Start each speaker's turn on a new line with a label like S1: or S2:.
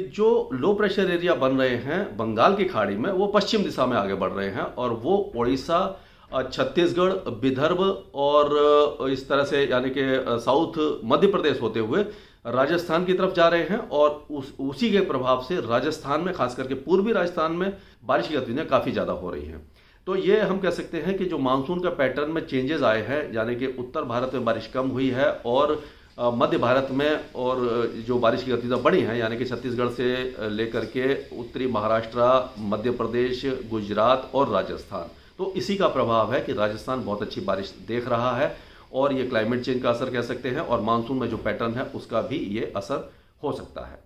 S1: जो low pressure area बन रहे हैं बंगाल की खाड़ी में, वो पश्चिम दिशा में आगे बढ़ रहे हैं और वो उड़ीसा छत्तीसगढ़, विदर्भ और इस तरह से यानी कि साउथ, मध्य प्रदेश होते हुए राजस्थान की तरफ़ जा रहे हैं और उस, उसी के प्रभाव से राजस्थान में, खास करके पूर्वी राजस्थान में, बारिश की गतिविधियाँ काफ़ी ज़्यादा हो रही हैं। तो ये हम कह सकते हैं कि जो मानसून का पैटर्न में चेंजेस आए हैं, यानी कि उत्तर भारत में बारिश कम हुई है और मध्य भारत में और जो बारिश की गतिविधियाँ बढ़ी हैं, यानी कि छत्तीसगढ़ से लेकर के उत्तरी महाराष्ट्र, मध्य प्रदेश, गुजरात और राजस्थान। तो इसी का प्रभाव है कि राजस्थान बहुत अच्छी बारिश देख रहा है और ये क्लाइमेट चेंज का असर कह सकते हैं और मानसून में जो पैटर्न है, उसका भी ये असर हो सकता है।